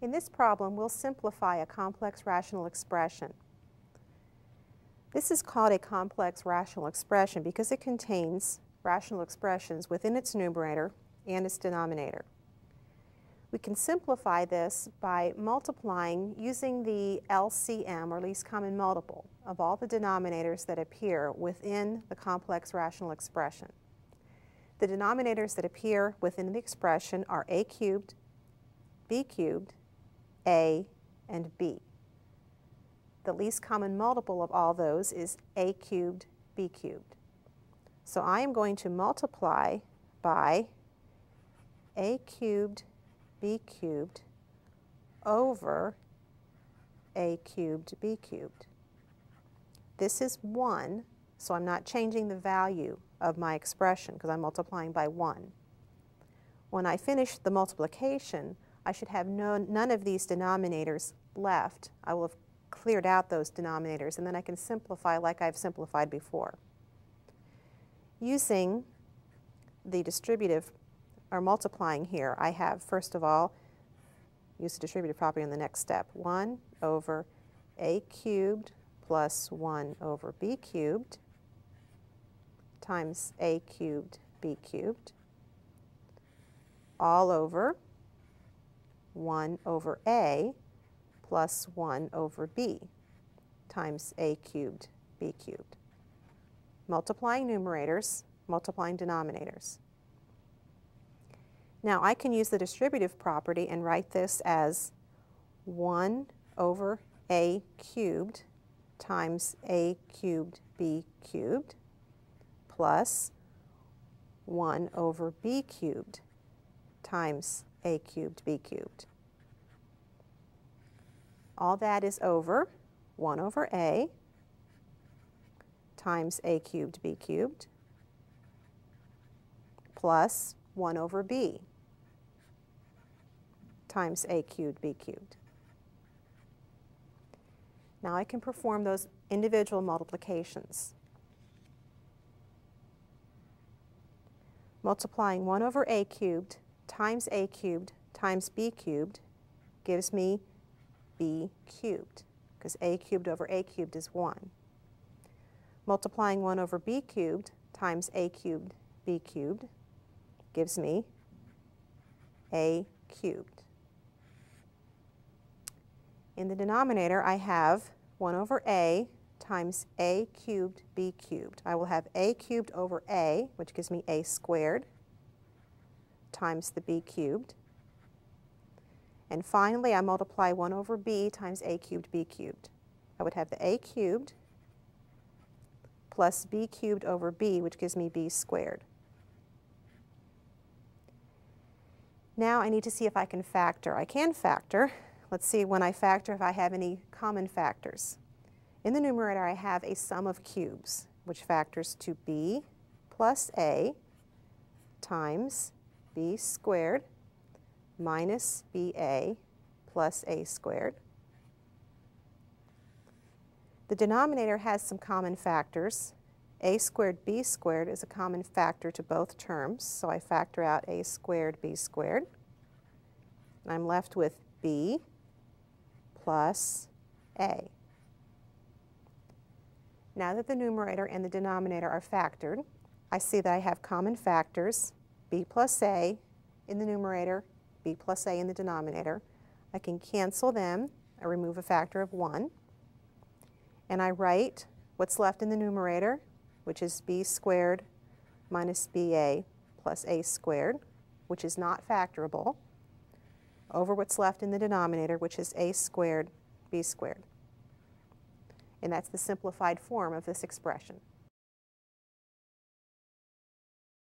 In this problem, we'll simplify a complex rational expression. This is called a complex rational expression because it contains rational expressions within its numerator and its denominator. We can simplify this by multiplying using the LCM, or least common multiple, of all the denominators that appear within the complex rational expression. The denominators that appear within the expression are a cubed, b cubed, a, and b. The least common multiple of all those is a cubed, b cubed. So I am going to multiply by a cubed, b cubed over a cubed, b cubed. This is 1, so I'm not changing the value of my expression because I'm multiplying by 1. When I finish the multiplication, I should have no, none of these denominators left. I will have cleared out those denominators and then I can simplify like I've simplified before. Using the distributive or multiplying here, I have first of all, use the distributive property in the next step. 1 over a cubed plus 1 over b cubed times a cubed b cubed all over 1 over a plus 1 over b times a cubed b cubed. Multiplying numerators, multiplying denominators. Now I can use the distributive property and write this as 1 over a cubed times a cubed b cubed plus 1 over b cubed times a cubed b cubed. All that is over 1 over a times a cubed b cubed plus 1 over b times a cubed b cubed. Now I can perform those individual multiplications. Multiplying 1 over a cubed times a cubed times b cubed gives me b cubed, because a cubed over a cubed is 1. Multiplying 1 over b cubed times a cubed b cubed gives me a cubed. In the denominator, I have 1 over a times a cubed b cubed. I will have a cubed over a, which gives me a squared, times the b cubed. And finally, I multiply 1 over b times a cubed b cubed. I would have the a cubed plus b cubed over b, which gives me b squared. Now I need to see if I can factor. I can factor. Let's see when I factor if I have any common factors. In the numerator, I have a sum of cubes, which factors to b plus a times b squared minus ba plus a squared. The denominator has some common factors. a squared b squared is a common factor to both terms, so I factor out a squared b squared. And I'm left with b plus a. Now that the numerator and the denominator are factored, I see that I have common factors, b plus a in the numerator, b plus a in the denominator. I can cancel them. I remove a factor of 1. And I write what's left in the numerator, which is b squared minus ba plus a squared, which is not factorable, over what's left in the denominator, which is a squared b squared. And that's the simplified form of this expression.